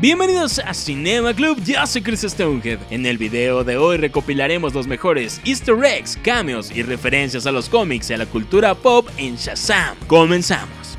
Bienvenidos a Cinema Club, yo soy Chris Stonehead. En el video de hoy recopilaremos los mejores easter eggs, cameos y referencias a los cómics y a la cultura pop en Shazam. Comenzamos.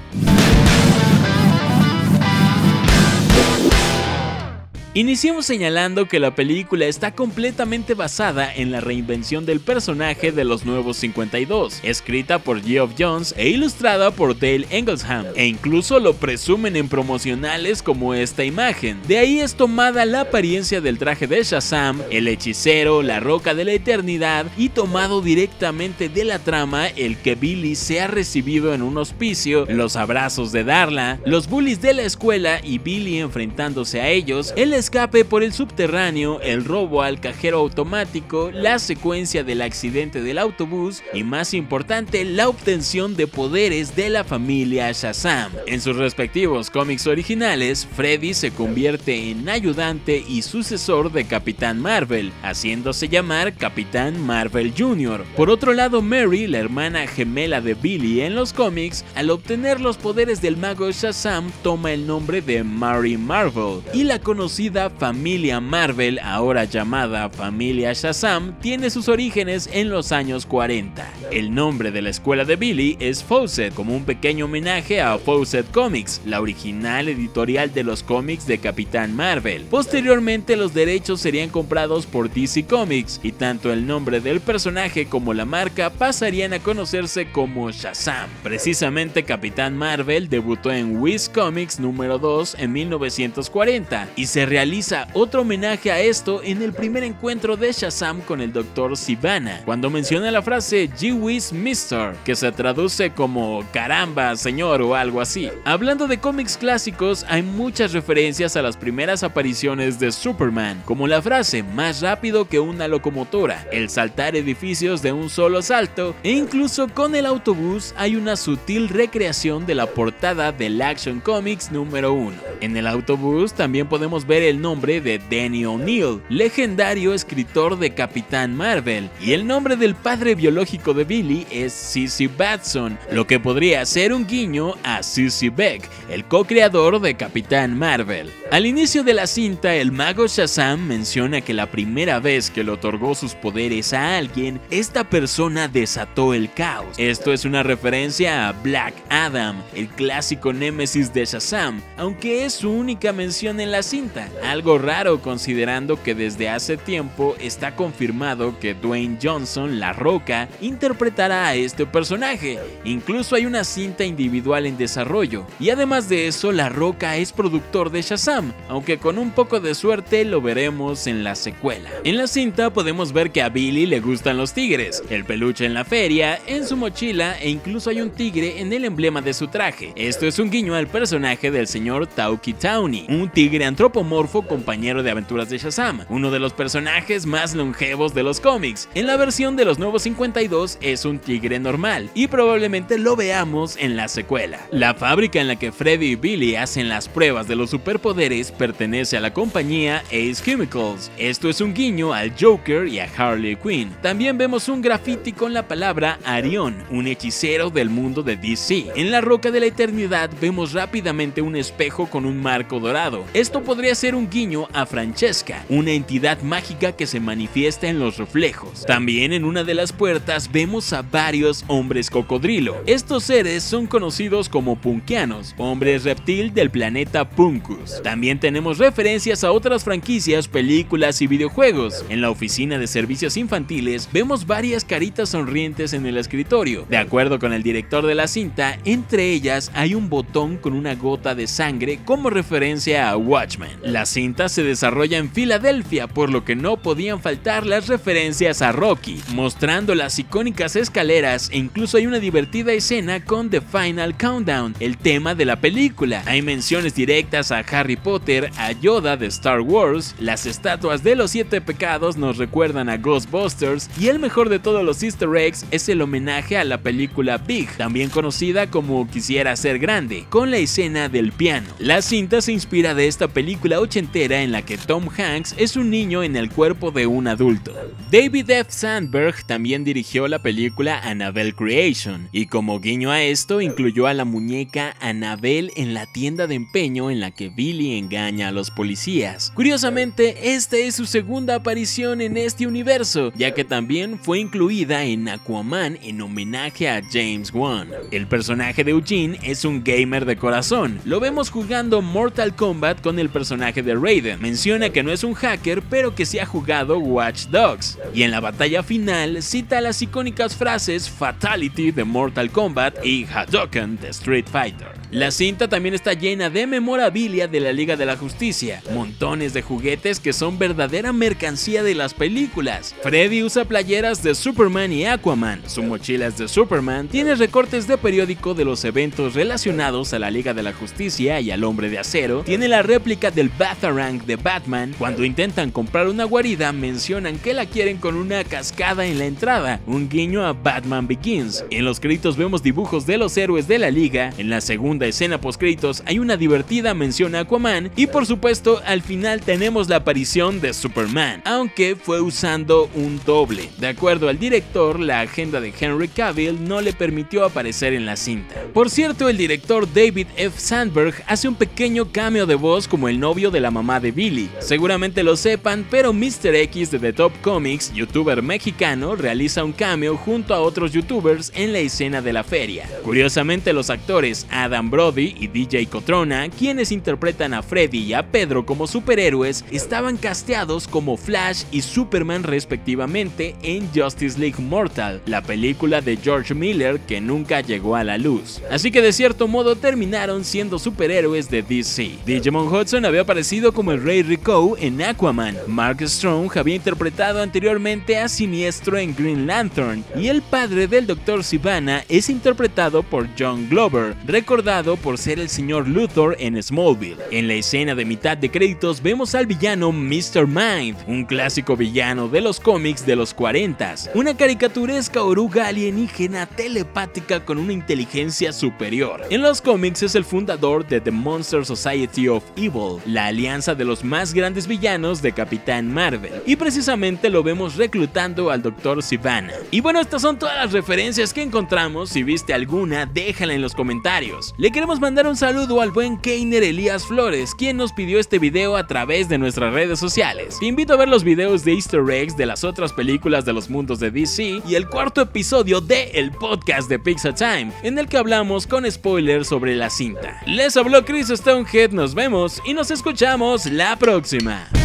Iniciamos señalando que la película está completamente basada en la reinvención del personaje de los Nuevos 52, escrita por Geoff Jones e ilustrada por Dale Engelsham, e incluso lo presumen en promocionales como esta imagen. De ahí es tomada la apariencia del traje de Shazam, el hechicero, la roca de la eternidad y tomado directamente de la trama el que Billy se ha recibido en un hospicio, los abrazos de Darla, los bullies de la escuela y Billy enfrentándose a ellos, el escape por el subterráneo, el robo al cajero automático, la secuencia del accidente del autobús y más importante, la obtención de poderes de la familia Shazam. En sus respectivos cómics originales, Freddy se convierte en ayudante y sucesor de Capitán Marvel, haciéndose llamar Capitán Marvel Jr. Por otro lado, Mary, la hermana gemela de Billy en los cómics, al obtener los poderes del mago Shazam, toma el nombre de Mary Marvel y la conocida familia Marvel, ahora llamada familia Shazam, tiene sus orígenes en los años 40. El nombre de la escuela de Billy es Fawcett, como un pequeño homenaje a Fawcett Comics, la original editorial de los cómics de Capitán Marvel. Posteriormente los derechos serían comprados por DC Comics y tanto el nombre del personaje como la marca pasarían a conocerse como Shazam. Precisamente Capitán Marvel debutó en Wiz Comics número 2 en 1940 y se realiza otro homenaje a esto en el primer encuentro de Shazam con el Dr. Sivana, cuando menciona la frase G-Wiz Mister, que se traduce como caramba, señor o algo así. Hablando de cómics clásicos, hay muchas referencias a las primeras apariciones de Superman, como la frase más rápido que una locomotora, el saltar edificios de un solo salto, e incluso con el autobús hay una sutil recreación de la portada del Action Comics número 1. En el autobús también podemos ver el nombre de Danny O'Neill, legendario escritor de Capitán Marvel, y el nombre del padre biológico de Billy es Sissy Batson, lo que podría ser un guiño a Sissy Beck, el co-creador de Capitán Marvel. Al inicio de la cinta, el mago Shazam menciona que la primera vez que le otorgó sus poderes a alguien, esta persona desató el caos. Esto es una referencia a Black Adam, el clásico némesis de Shazam, aunque es su única mención en la cinta. Algo raro considerando que desde hace tiempo está confirmado que Dwayne Johnson, La Roca, interpretará a este personaje. Incluso hay una cinta individual en desarrollo. Y además de eso, La Roca es productor de Shazam, aunque con un poco de suerte lo veremos en la secuela. En la cinta podemos ver que a Billy le gustan los tigres, el peluche en la feria, en su mochila e incluso hay un tigre en el emblema de su traje. Esto es un guiño al personaje del señor Tauki Townie, un tigre antropomorfo compañero de aventuras de Shazam, uno de los personajes más longevos de los cómics. En la versión de los nuevos 52 es un tigre normal y probablemente lo veamos en la secuela. La fábrica en la que Freddy y Billy hacen las pruebas de los superpoderes pertenece a la compañía Ace Chemicals. Esto es un guiño al Joker y a Harley Quinn. También vemos un graffiti con la palabra Arion, un hechicero del mundo de DC. En la roca de la eternidad vemos rápidamente un espejo con un marco dorado. Esto podría ser un guiño a Francesca, una entidad mágica que se manifiesta en los reflejos. También en una de las puertas vemos a varios hombres cocodrilo. Estos seres son conocidos como punkianos, hombres reptil del planeta Puncus. También tenemos referencias a otras franquicias, películas y videojuegos. En la oficina de servicios infantiles vemos varias caritas sonrientes en el escritorio. De acuerdo con el director de la cinta, entre ellas hay un botón con una gota de sangre como referencia a Watchmen. Cinta se desarrolla en Filadelfia, por lo que no podían faltar las referencias a Rocky, mostrando las icónicas escaleras e incluso hay una divertida escena con The Final Countdown, el tema de la película. Hay menciones directas a Harry Potter, a Yoda de Star Wars, las estatuas de los siete pecados nos recuerdan a Ghostbusters y el mejor de todos los easter eggs es el homenaje a la película Big, también conocida como Quisiera ser grande, con la escena del piano. La cinta se inspira de esta película ochentera en la que Tom Hanks es un niño en el cuerpo de un adulto. David F. Sandberg también dirigió la película Annabelle Creation, y como guiño a esto incluyó a la muñeca Annabelle en la tienda de empeño en la que Billy engaña a los policías. Curiosamente, esta es su segunda aparición en este universo, ya que también fue incluida en Aquaman en homenaje a James Wan. El personaje de Eugene es un gamer de corazón. Lo vemos jugando Mortal Kombat con el personaje de Raiden. Menciona que no es un hacker, pero que sí ha jugado Watch Dogs. Y en la batalla final cita las icónicas frases Fatality de Mortal Kombat y Hadouken de Street Fighter. La cinta también está llena de memorabilia de la Liga de la Justicia, montones de juguetes que son verdadera mercancía de las películas. Freddy usa playeras de Superman y Aquaman, su mochila es de Superman, tiene recortes de periódico de los eventos relacionados a la Liga de la Justicia y al Hombre de Acero, tiene la réplica del Batarang de Batman, cuando intentan comprar una guarida mencionan que la quieren con una cascada en la entrada, un guiño a Batman Begins. En los créditos vemos dibujos de los héroes de la Liga, en la segunda escena post créditos hay una divertida mención a Aquaman y por supuesto al final tenemos la aparición de Superman, aunque fue usando un doble. De acuerdo al director, la agenda de Henry Cavill no le permitió aparecer en la cinta. Por cierto, el director David F. Sandberg hace un pequeño cameo de voz como el novio de la mamá de Billy. Seguramente lo sepan, pero Mr. X de The Top Comics, youtuber mexicano, realiza un cameo junto a otros youtubers en la escena de la feria. Curiosamente, los actores Adam Brody y DJ Cotrona, quienes interpretan a Freddy y a Pedro como superhéroes, estaban casteados como Flash y Superman respectivamente en Justice League Mortal, la película de George Miller que nunca llegó a la luz. Así que de cierto modo terminaron siendo superhéroes de DC. Digimon Hudson había aparecido como el Rey Rico en Aquaman, Mark Strong había interpretado anteriormente a Siniestro en Green Lantern, y el padre del Dr. Sivana es interpretado por John Glover, recordado por ser el señor Luthor en Smallville. En la escena de mitad de créditos vemos al villano Mr. Mind, un clásico villano de los cómics de los 40, una caricaturesca oruga alienígena telepática con una inteligencia superior. En los cómics es el fundador de The Monster Society of Evil, la alianza de los más grandes villanos de Capitán Marvel, y precisamente lo vemos reclutando al Dr. Sivana. Y bueno, estas son todas las referencias que encontramos, si viste alguna, déjala en los comentarios. Queremos mandar un saludo al buen Keiner Elías Flores, quien nos pidió este video a través de nuestras redes sociales. Te invito a ver los videos de easter eggs de las otras películas de los mundos de DC y el cuarto episodio de el podcast de Pixar Time, en el que hablamos con spoilers sobre la cinta. Les habló Chris Stonehead, nos vemos y nos escuchamos la próxima.